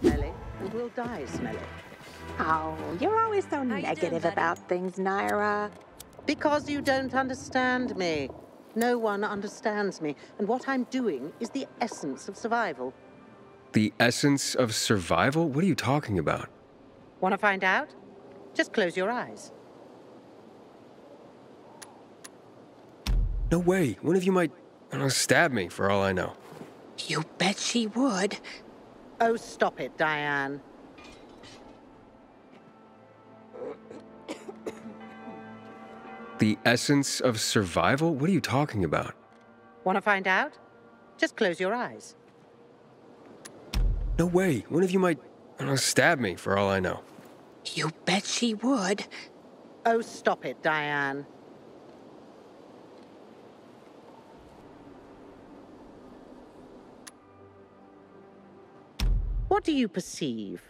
smelly and will die smelly. Oh, you're always so negative about things, Naira. Because you don't understand me. No one understands me, and what I'm doing is the essence of survival. The essence of survival? What are you talking about? Want to find out? Just close your eyes. No way. One of you might know, stab me for all I know. You bet she would. Oh, stop it, Diane. The essence of survival? What are you talking about? Want to find out? Just close your eyes. No way. One of you might I know, stab me for all I know. You bet she would. Oh, stop it, Diane. Do you perceive?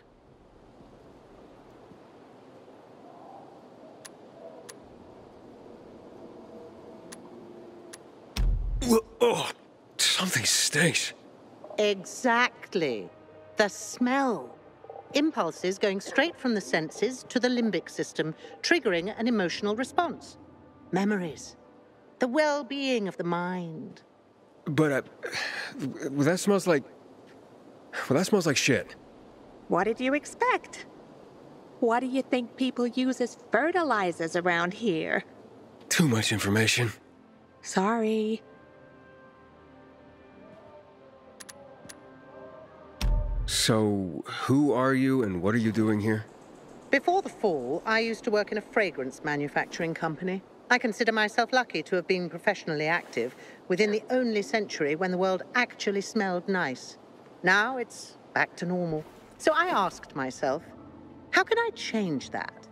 Oh, something stinks. Exactly. The smell. Impulses going straight from the senses to the limbic system, triggering an emotional response. Memories. The well being of the mind. But, uh, that smells like. Well, that smells like shit. What did you expect? What do you think people use as fertilizers around here? Too much information. Sorry. So, who are you and what are you doing here? Before the fall, I used to work in a fragrance manufacturing company. I consider myself lucky to have been professionally active within the only century when the world actually smelled nice. Now it's back to normal. So I asked myself, how can I change that?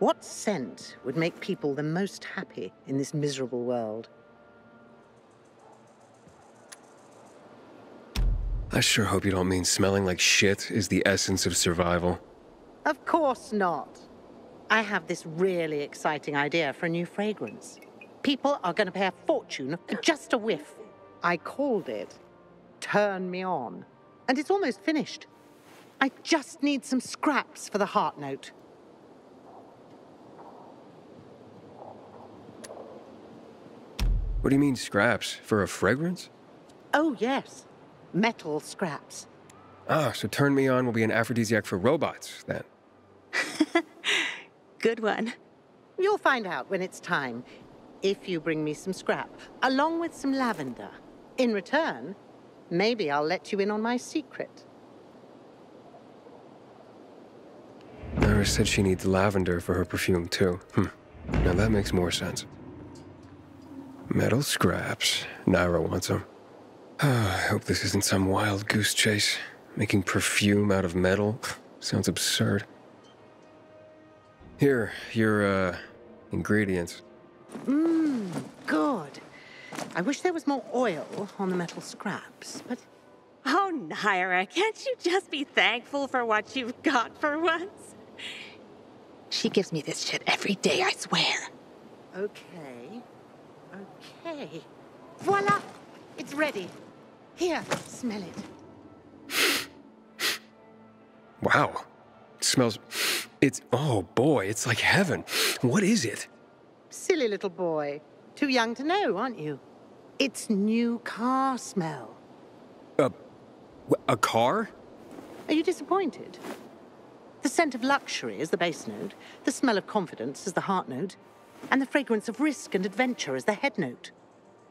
What scent would make people the most happy in this miserable world? I sure hope you don't mean smelling like shit is the essence of survival. Of course not. I have this really exciting idea for a new fragrance. People are going to pay a fortune for just a whiff. I called it Turn Me On. And it's almost finished. I just need some scraps for the heart note. What do you mean scraps? For a fragrance? Oh, yes. Metal scraps. Ah, so Turn Me On will be an aphrodisiac for robots, then. Good one. You'll find out when it's time, if you bring me some scrap, along with some lavender. In return, maybe I'll let you in on my secret. Naira said she needs lavender for her perfume, too. Hmm. Now that makes more sense. Metal scraps. Naira wants them. I hope this isn't some wild goose chase. Making perfume out of metal sounds absurd. Here, your, uh, ingredients. Mmm, good. I wish there was more oil on the metal scraps, but Oh, Naira, can't you just be thankful for what you've got for once? She gives me this shit every day, I swear. okay. Okay. Voila! It's ready. Here, smell it. Wow. It smells. It's. Oh boy, it's like heaven. What is it? Silly little boy. Too young to know, aren't you? It's new car smell. A. A car? Are you disappointed? The scent of luxury is the base note, the smell of confidence is the heart note, and the fragrance of risk and adventure is the head note.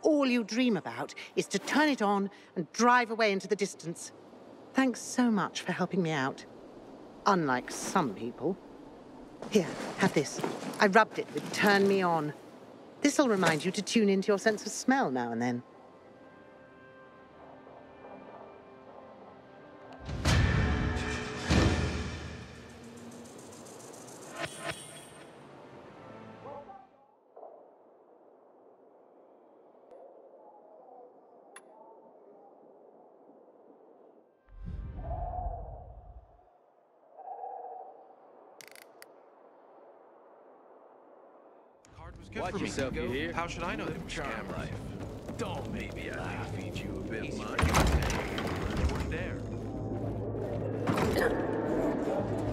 All you dream about is to turn it on and drive away into the distance. Thanks so much for helping me out. Unlike some people. Here, have this. I rubbed it with Turn Me On. This'll remind you to tune into your sense of smell now and then. was good Watch for yourself, me. How should I know that it was scam life? Don't make me laugh. I feed you a bit much. Weren't there.